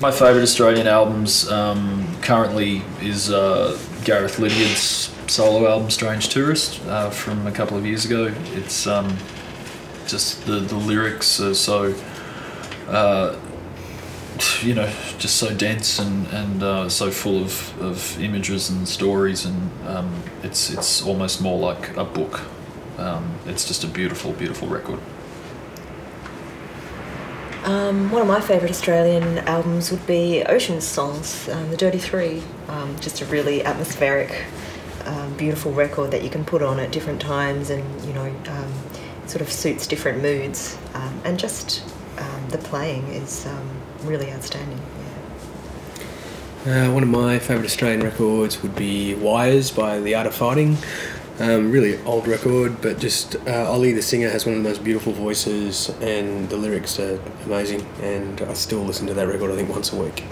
My favourite Australian albums um, currently is uh, Gareth Liddiard's solo album "Strange Tourist" uh, from a couple of years ago. It's um, just the the lyrics are so. Uh, you know, just so dense and and uh, so full of, of images and stories, and um, it's it's almost more like a book. Um, it's just a beautiful, beautiful record. Um, one of my favourite Australian albums would be Ocean's Songs, um, The Dirty Three. Um, just a really atmospheric, um, beautiful record that you can put on at different times and, you know, um, sort of suits different moods. Um, and just the playing is really outstanding. Uh, one of my favourite Australian records would be Wires by The Art of Fighting. Um, really old record, but just uh, Ollie the singer has one of the most beautiful voices, and the lyrics are amazing. And I still listen to that record, I think, once a week.